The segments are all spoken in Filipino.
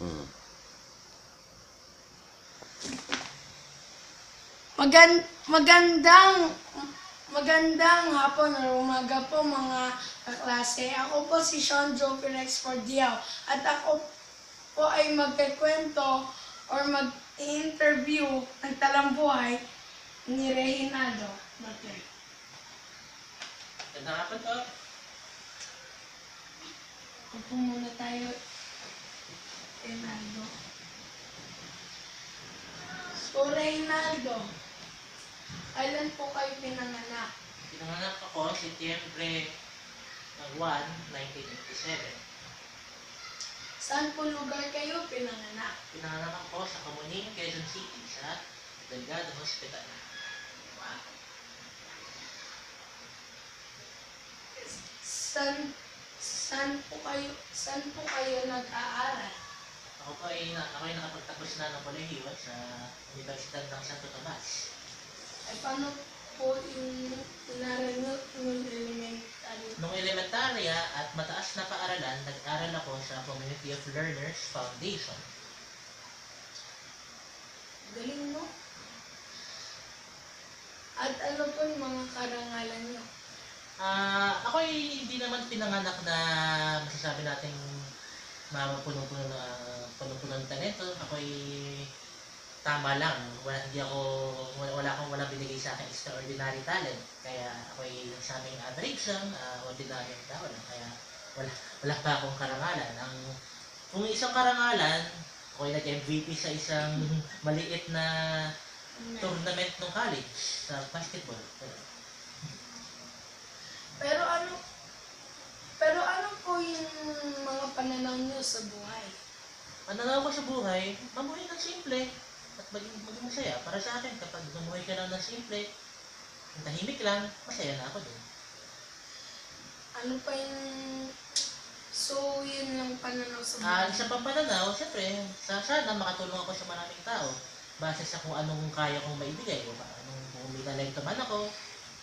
Mm. Magan magandang magandang hapon o umaga po mga kaklase. Ako po si Sean Joe Pirex Fordiao at ako po ay magkikwento or mag-interview ng talambuhay ni Reginaldo Martin. Ganda nga po. Upo muna tayo, Reynaldo. So, Reynaldo, kailan po kayo pinanganak? Pinanganak ako Setyembre ng 1, 1987. Saan po lugar kayo pinanganak? Pinanganak ako sa Kamuning, Quezon City sa Delgado Hospital. Saan, saan po kayo, saan po kayo nag-aaral? Ako po ay, na, ako ay nakapagtapos na ng kolehiyo sa Universidad ng Santo Tomas. Ay, paano po inaral nyo nung elementary? Nung elementarya at mataas na paaralan, nag-aral ako sa Community of Learners Foundation. Galing mo. At ano po yung mga karangalan nyo? Ah, ako ay hindi naman pinanganak na masasabi nating mapuno-puno na puno-puno ng talento. Ako ay tama lang. Wala hindi ako wala, wala akong wala binigay sa akin extraordinary talent. Kaya ako ay nagsabing average lang, uh, ordinary ang tao lang. Kaya wala wala pa akong karangalan. Ang kung isang karangalan, ako ay nag-MVP sa isang maliit na tournament ng college sa basketball ano, pero ano po yung mga pananaw nyo sa buhay? Ang nanaw ko sa buhay, mamuhay ng simple at maging, maging masaya. Para sa akin, kapag mamuhay ka lang ng simple, ang tahimik lang, masaya na ako din. Ano pa yung... So, yun lang pananaw sa Ah, buhay. isa pang pananaw, syempre, sa sana makatulong ako sa maraming tao. Base sa kung anong kaya kong maibigay. Kung, anong, kung may talento man ako,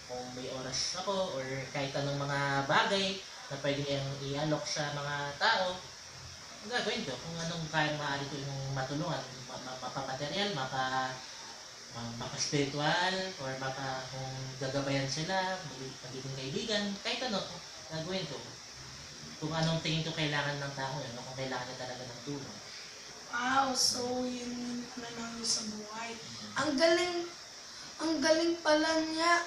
kung may oras ako, or kahit anong mga bagay na pwede kayang i-alok sa mga tao, ang gagawin ko. Kung anong kaya maaari ko yung matulungan, ma- ma- mapamaterial, mapa ma- mapa-spiritual, or mapa kung gagabayan sila, magiging kaibigan, kahit ano, gagawin ko. Kung anong tingin ko kailangan ng tao yun, o kung kailangan niya talaga ng tulong. Wow, so yun pananaw nyo sa buhay. Ang galing, ang galing pala niya,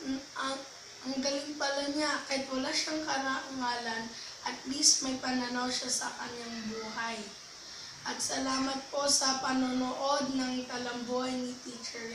ang, ang, ang galing pala niya, kahit wala siyang karangalan, at least may pananaw siya sa kanyang buhay. At salamat po sa panonood ng talambuhay ni Teacher